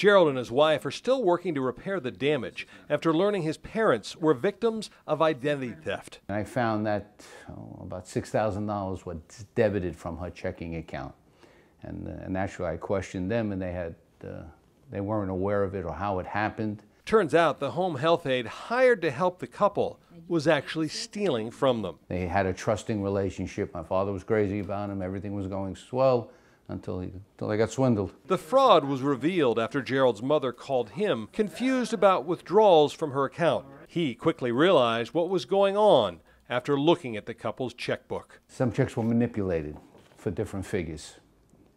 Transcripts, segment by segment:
Gerald and his wife are still working to repair the damage after learning his parents were victims of identity theft. I found that oh, about $6,000 was debited from her checking account. And uh, naturally, I questioned them, and they had uh, they weren't aware of it or how it happened. Turns out the home health aide hired to help the couple was actually stealing from them. They had a trusting relationship. My father was crazy about him. Everything was going swell until, he, until they got swindled. The fraud was revealed after Gerald's mother called him, confused about withdrawals from her account. He quickly realized what was going on after looking at the couple's checkbook. Some checks were manipulated for different figures.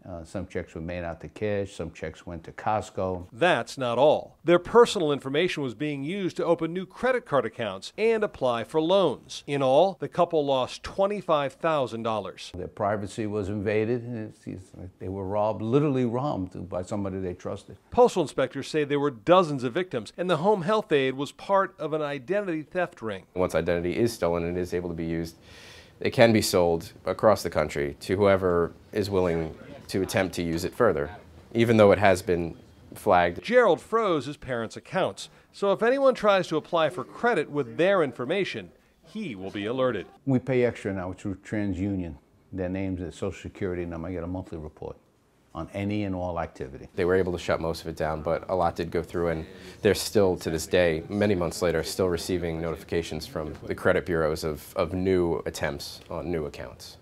Uh, some checks were made out to cash, some checks went to Costco. That's not all. Their personal information was being used to open new credit card accounts and apply for loans. In all, the couple lost $25,000. Their privacy was invaded, and it's, it's, they were robbed, literally robbed by somebody they trusted. Postal inspectors say there were dozens of victims, and the home health aid was part of an identity theft ring. Once identity is stolen and is able to be used, it can be sold across the country to whoever is willing to attempt to use it further, even though it has been flagged. Gerald froze his parents' accounts, so if anyone tries to apply for credit with their information, he will be alerted. We pay extra now through TransUnion. Their names, their social security number, I get a monthly report on any and all activity. They were able to shut most of it down, but a lot did go through, and they're still, to this day, many months later, still receiving notifications from the credit bureaus of, of new attempts on new accounts.